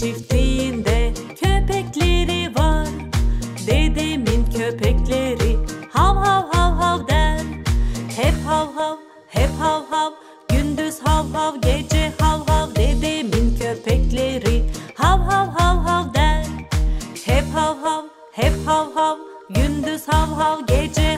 çiftliğinde köpekleri var. Dedemin köpekleri hav hav hav hav der. Hep hav hav, hep hav hav. Gündüz hav hav, gece hav hav. Dedemin köpekleri hav hav hav hav der. Hep hav hav, hep hav hav. Gündüz hav hav, gece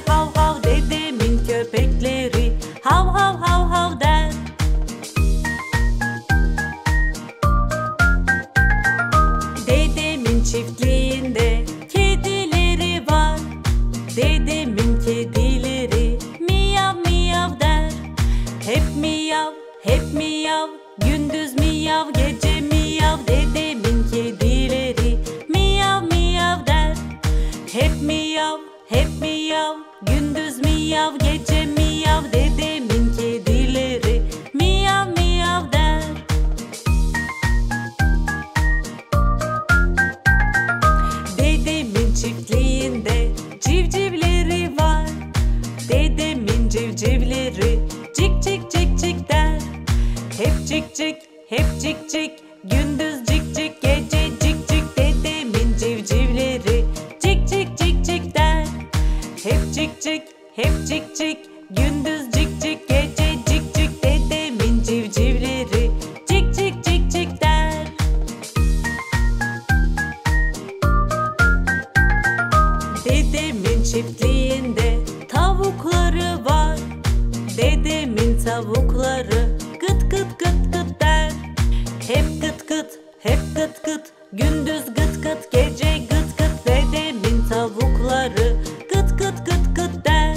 çiftliğinde kedileri var. Dedemin kedileri miyav miyav der. Hep miyav, hep miyav. Gündüz miyav, gece miyav. Dedemin kedileri miyav miyav der. Hep miyav, hep miyav. Gündüz miyav, gece miyav. Civcivleri cik cik cik cik der. Hep cik cik, hep cik cik. Gündüz cik cik, gece cik cik. Dedemin civcivleri cik cik cik cik der. Hep cik cik, hep cik cik. Gündüz cik cik, gece cik cik. Dedemin civcivleri cik cik cik cik der. Dedemin çiftliğinde tavukları var. Dedemin tavukları gıt gıt gıt gıt der. Hep gıt gıt, hep gıt gıt. Gündüz gıt gıt, gece gıt gıt. Dedemin tavukları gıt gıt gıt gıt der.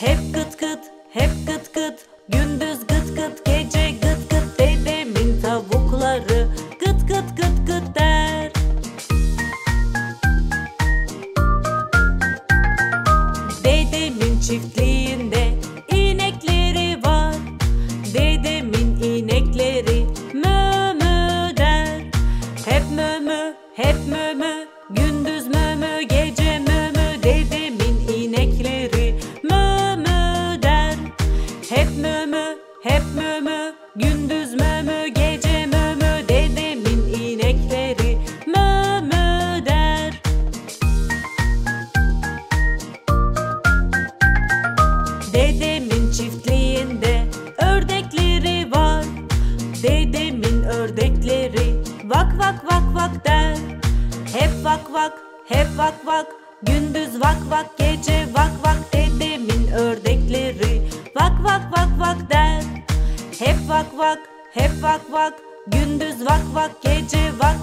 Hep gıt gıt, hep gıt gıt. Gündüz gıt gıt, gece gıt gıt. Dedemin tavukları gıt gıt gıt gıt der. Dedemin çiftliğinde Dedemin inekleri mö mö der. Hep mö mö, hep mö mö. Gündüz mö mö, gece mö mö. Dedemin inekleri mö mö der. Hep mö mö, hep mö mö. Gündüz mö mö, gece mö mö. Dedemin inekleri mö mö der. Dedemin Dedemin ördekleri vak vak vak vak der. Hep vak vak, hep vak vak. Gündüz vak vak, gece vak vak. Dedemin ördekleri vak vak vak vak der. Hep vak vak, hep vak vak. Gündüz vak vak, gece vak